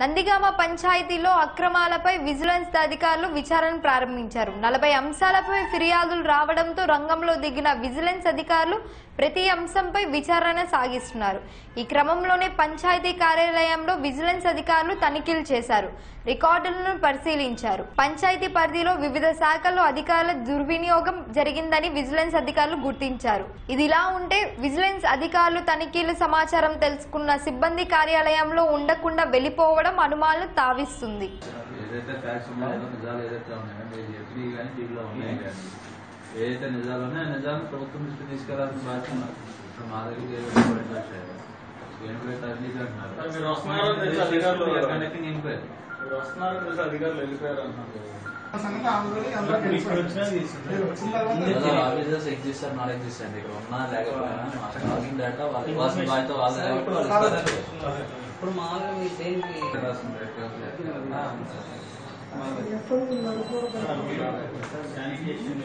నందిగామ పంచాయతీలో అక్రమాలపై విజిలెన్స్ అధికారులు విచారణ ప్రారంభించారు. నలభై అంశాలపై ఫిర్యాదులు రావడంతో రంగంలో దిగిన విజిలెన్స్ అధికారులు ప్రతి అంశంపై విచారణ సాగిస్తున్నారు. ఈ క్రమంలోనే పంచాయతీ కార్యాలయంలో విజిలెన్స్ అధికారులు తనిఖీలు చేశారు. రికార్డులను పరిశీలించారు. పంచాయతీ పరిధిలో వివిధ శాఖల్లో అధికారుల దుర్వినియోగం జరిగిందని విజిలెన్స్ అధికారులు గుర్తించారు. ఇదిలా ఉంటే విజిలెన్స్ అధికారులు తనిఖీలు సమాచారం తెలుసుకున్న సిబ్బంది కార్యాలయంలో ఉండకుండా వెళ్ళిపోవడం అనుమానాలు తావిస్తుంది. ఏదైతే ఉన్నాయో నిజాలు ఏదైతే ఉన్నాయో నిజాలను ప్రభుత్వం దృష్టికి తీసుకెళ్ళాల్సిన బాధ్యత ఇప్పుడు మా దగ్గర ఆఫీసర్స్ ఎగ్జిస్ట్ నాట్ ఎగ్జిస్ట్ అండి ఇక్కడ ఉన్నా లేకపోయినా డేటా వాళ్ళ బాధ్యత వాళ్ళ ఇప్పుడు మామూలుగా మీ దేనికి రాసిన రికార్డులు ఎక్కడ ఎప్పుడు నలుగురు శానిటేషన్